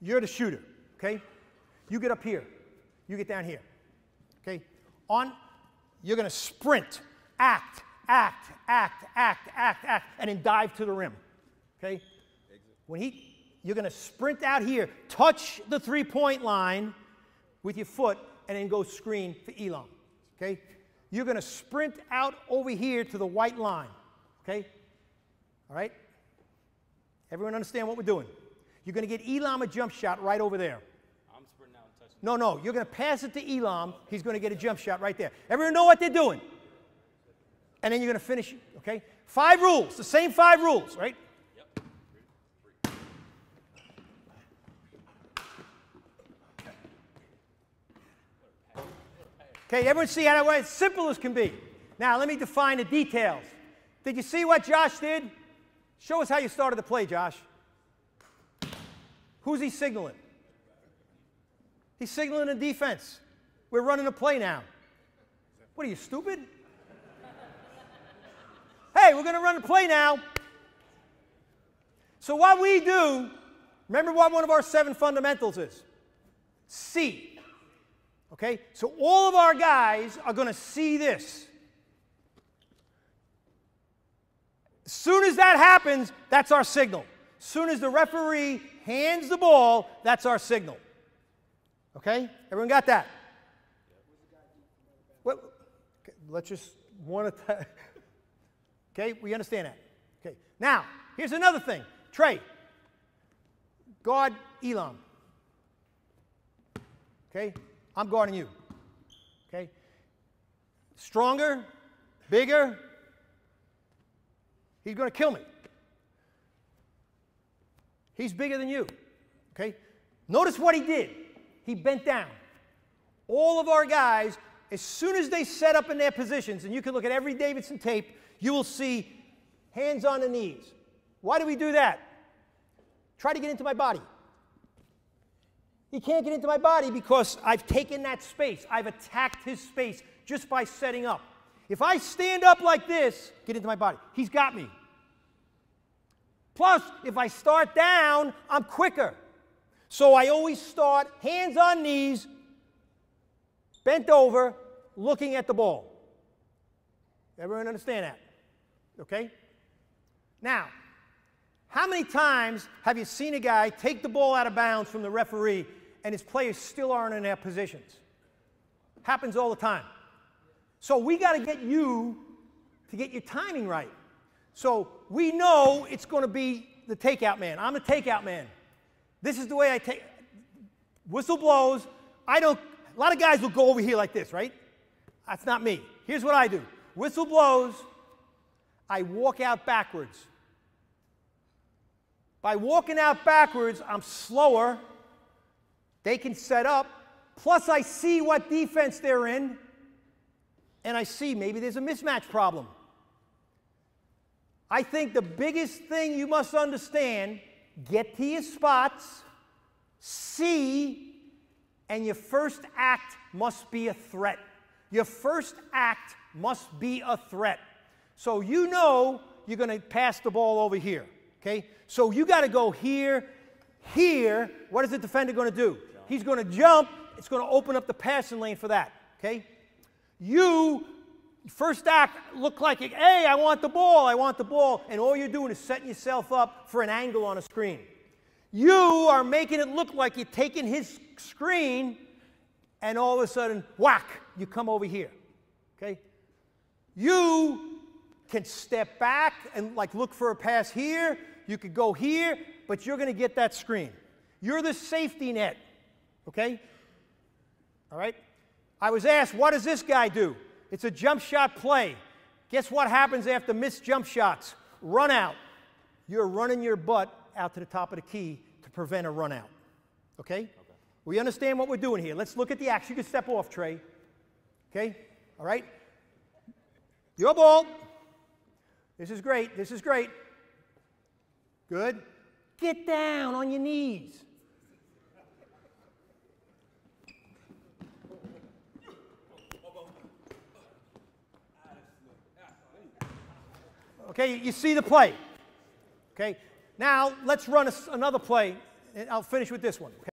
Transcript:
You're the shooter, okay? You get up here. You get down here. Okay? On, you're going to sprint, act, act, act, act, act, act, and then dive to the rim. Okay? When he, you're going to sprint out here, touch the three point line with your foot, and then go screen for Elam. Okay? You're going to sprint out over here to the white line. Okay? All right? Everyone understand what we're doing? You're going to get Elam a jump shot right over there. I'm sprinting out and touching. No, no, you're going to pass it to Elam. He's going to get a jump shot right there. Everyone know what they're doing? And then you're going to finish, okay? Five rules, the same five rules, right? Okay, everyone see how that? It's simple as can be. Now, let me define the details. Did you see what Josh did? Show us how you started the play, Josh. Who's he signaling? He's signaling a defense. We're running a play now. What are you, stupid? hey, we're going to run a play now. So, what we do, remember what one of our seven fundamentals is? See. Okay? So, all of our guys are going to see this. As soon as that happens, that's our signal. Soon as the referee hands the ball, that's our signal. Okay? Everyone got that? Okay, let's just one at a time. Okay, we understand that. Okay, now, here's another thing. Trey, guard Elam. Okay, I'm guarding you. Okay, stronger, bigger. He's going to kill me. He's bigger than you. Okay? Notice what he did. He bent down. All of our guys, as soon as they set up in their positions, and you can look at every Davidson tape, you will see hands on the knees. Why do we do that? Try to get into my body. He can't get into my body because I've taken that space. I've attacked his space just by setting up. If I stand up like this, get into my body. He's got me. Plus, if I start down, I'm quicker. So I always start hands on knees, bent over, looking at the ball. Everyone understand that? Okay? Now, how many times have you seen a guy take the ball out of bounds from the referee and his players still aren't in their positions? Happens all the time. So we got to get you to get your timing right. So we know it's going to be the takeout man. I'm the takeout man. This is the way I take. Whistle blows. I don't. A lot of guys will go over here like this, right? That's not me. Here's what I do. Whistle blows. I walk out backwards. By walking out backwards, I'm slower. They can set up. Plus, I see what defense they're in. And I see maybe there's a mismatch problem. I think the biggest thing you must understand get to your spots, see, and your first act must be a threat. Your first act must be a threat. So you know you're going to pass the ball over here, okay? So you got to go here, here. What is the defender going to do? He's going to jump. It's going to open up the passing lane for that, okay? You First act look like, hey, I want the ball, I want the ball, and all you're doing is setting yourself up for an angle on a screen. You are making it look like you're taking his screen, and all of a sudden, whack, you come over here. Okay? You can step back and like look for a pass here. You could go here, but you're going to get that screen. You're the safety net. Okay? All right? I was asked, what does this guy do? It's a jump shot play. Guess what happens after missed jump shots? Run out. You're running your butt out to the top of the key to prevent a run out. Okay? okay? We understand what we're doing here. Let's look at the action. You can step off, Trey. Okay? All right? Your ball. This is great. This is great. Good. Get down on your knees. Okay, you see the play. Okay, now let's run a, another play. and I'll finish with this one. okay?